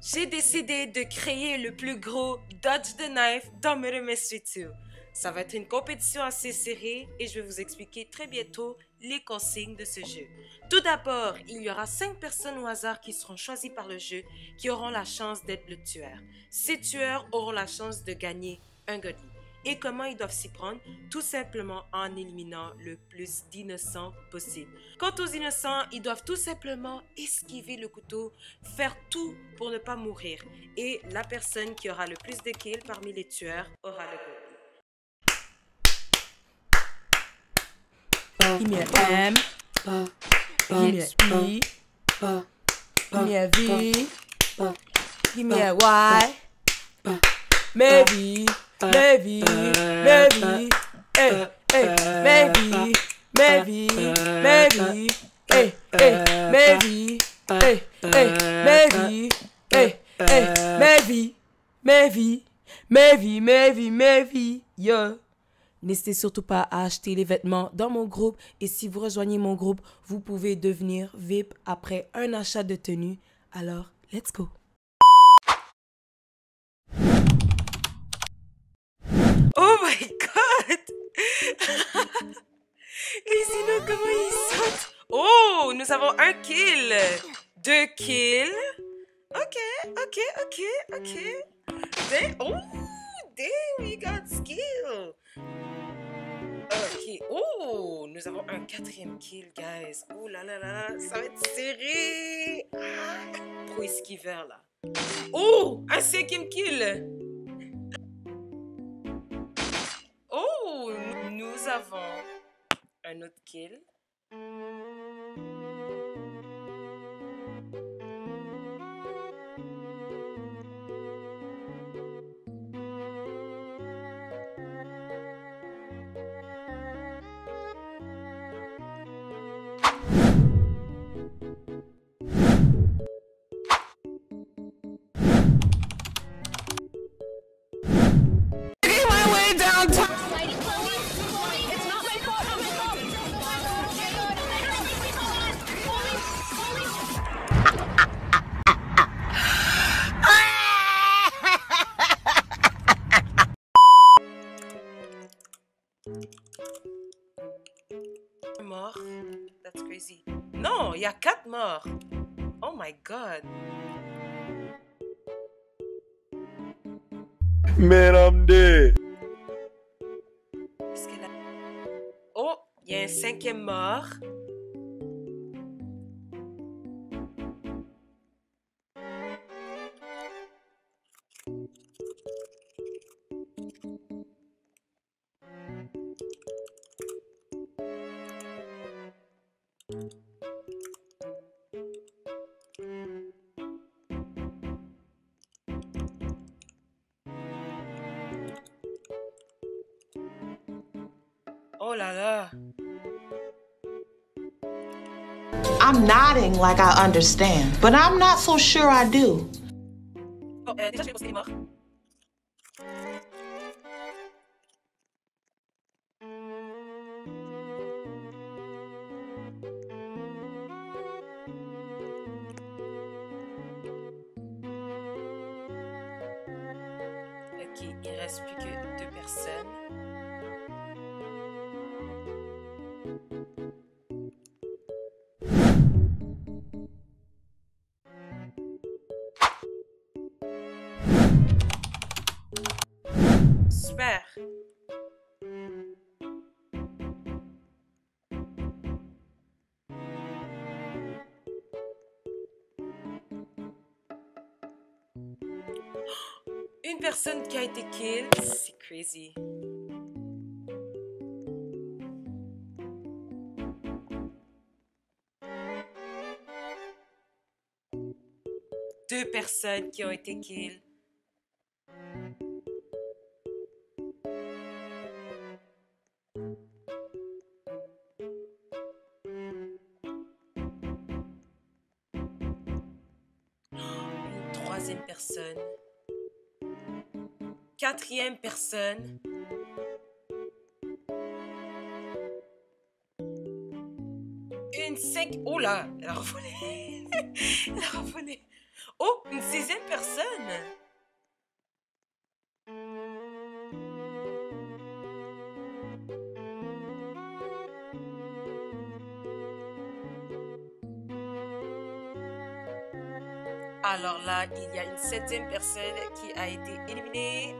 j'ai décidé de créer le plus gros Dodge the Knife dans Murder Mystery 2. Ça va être une compétition assez serrée et je vais vous expliquer très bientôt les consignes de ce jeu. Tout d'abord, il y aura 5 personnes au hasard qui seront choisies par le jeu qui auront la chance d'être le tueur. Ces tueurs auront la chance de gagner un godly. Et comment ils doivent s'y prendre Tout simplement en éliminant le plus d'innocents possible. Quant aux innocents, ils doivent tout simplement esquiver le couteau, faire tout pour ne pas mourir. Et la personne qui aura le plus de kills parmi les tueurs aura le godly. Give me a M. Give me a E. Give me a V. Give me a Y. Maybe, maybe, maybe. Hey, hey, maybe, maybe, maybe. Hey, hey, maybe. Hey, hey, maybe. Hey, hey, maybe, maybe, maybe, maybe, maybe. Yo. N'hésitez surtout pas à acheter les vêtements dans mon groupe et si vous rejoignez mon groupe, vous pouvez devenir VIP après un achat de tenue. Alors, let's go. Avons un kill! Deux kills. Ok, ok, ok, ok. Oh, damn, you got skill. Ok, oh, nous avons un quatrième kill, guys. Oh là là là là, ça va être serré. Ah, Pro esquiveur, là. Oh, un cinquième kill. Oh, nous avons un autre kill. Non, il y a quatre morts. Oh my god. A... Oh, il y a un cinquième mort. Oh là là. I'm nodding like I understand, but I'm not so sure I do. Oh, euh, déjà, je vais poster les morts. Ok, il reste plus que deux personnes. Une personne qui a été kill, c'est crazy. Deux personnes qui ont été kill. Personne. Quatrième personne. Une cinq... Oh là! Elle revolé. Elle revolé. Oh, une sixième personne. Alors là, il y a une septième personne qui a été éliminée.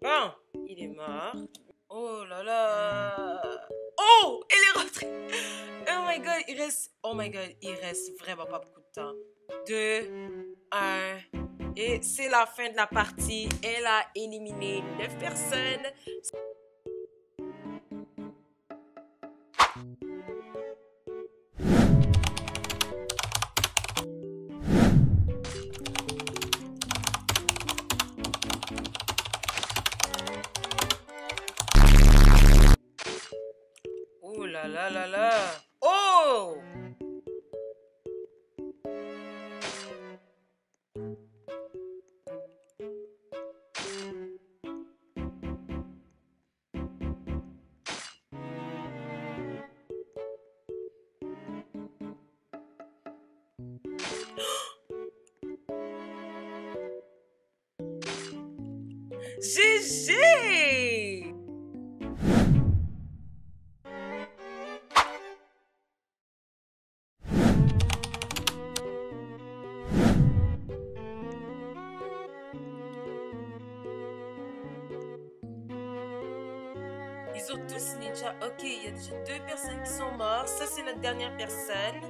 Bon, il est mort. Oh là là. Oh, elle est rentrée. Oh my god, il reste. Oh my god, il reste vraiment pas beaucoup de temps. Deux, un. Et c'est la fin de la partie. Elle a éliminé neuf personnes. GG! Ils ont tous ninja. Ok, il y a déjà deux personnes qui sont mortes. Ça, c'est notre dernière personne.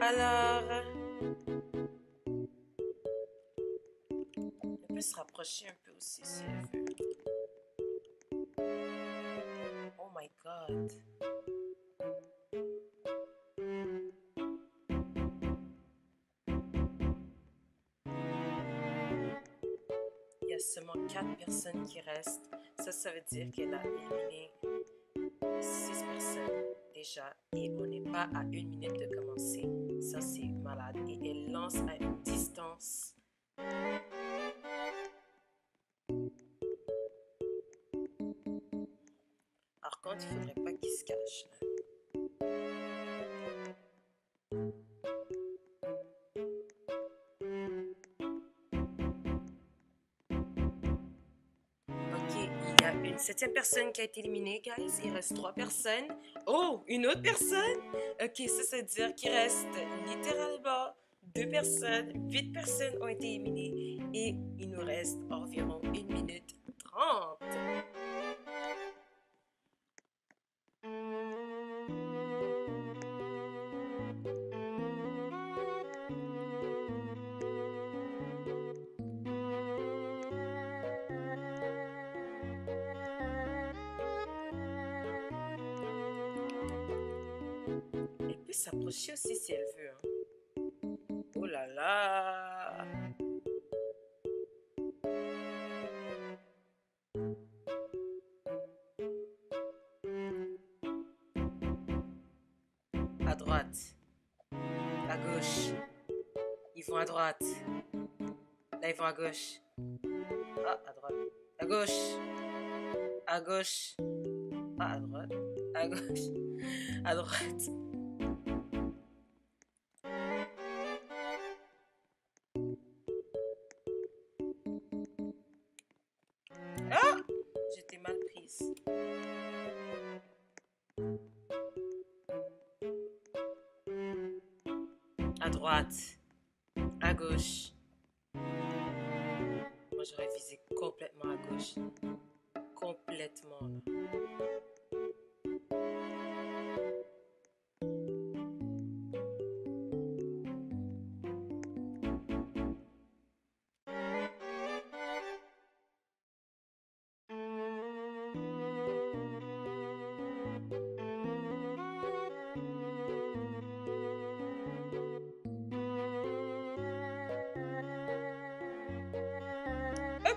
Alors. Elle peut se rapprocher un peu si. Oh my god. Il y a seulement quatre personnes qui restent. Ça, ça veut dire qu'elle a éliminé six personnes déjà. Et on n'est pas à une minute de commencer. Ça, c'est malade. Et elle lance à une distance. Il faudrait pas qu'il se cache. là. Ok, il y a une septième personne qui a été éliminée, guys. Il reste trois personnes. Oh, une autre personne? Ok, ça, ça veut dire qu'il reste littéralement deux personnes. Huit personnes ont été éliminées. Et il nous reste environ une minute trente. S'approcher aussi si elle veut. hein. Oh là là. À droite. À gauche. Ils vont à droite. Là, ils vont à gauche. Ah, à droite. À gauche. À gauche. Ah, à droite. À gauche. À droite. Ah! J'étais mal prise. À droite. À gauche. Moi, j'aurais visé complètement à gauche. Complètement.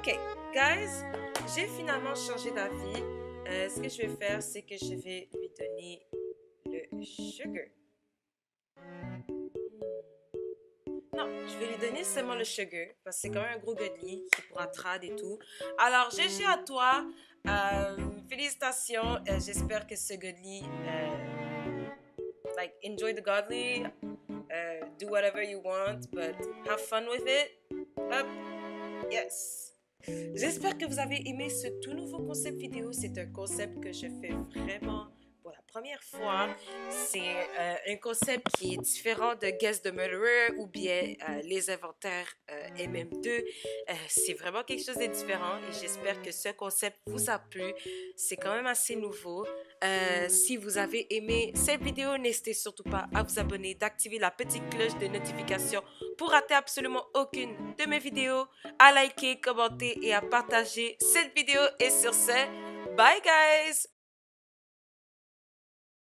Ok, guys, j'ai finalement changé d'avis. Euh, ce que je vais faire, c'est que je vais lui donner le sugar. Hmm. Non, je vais lui donner seulement le sugar parce que c'est quand même un gros godly qui pourra trad et tout. Alors, GG à toi. Euh, félicitations. Euh, J'espère que ce godly, like enjoy the godly, do whatever you want, but have fun with it. Hop. Yes. J'espère que vous avez aimé ce tout nouveau concept vidéo. C'est un concept que je fais vraiment première fois. C'est euh, un concept qui est différent de Guess the Murderer ou bien euh, les inventaires euh, MM2. Euh, c'est vraiment quelque chose de différent et j'espère que ce concept vous a plu. C'est quand même assez nouveau. Si vous avez aimé cette vidéo, n'hésitez surtout pas à vous abonner, d'activer la petite cloche de notification pour rater absolument aucune de mes vidéos, à liker, commenter et à partager cette vidéo. Et sur ce, bye guys!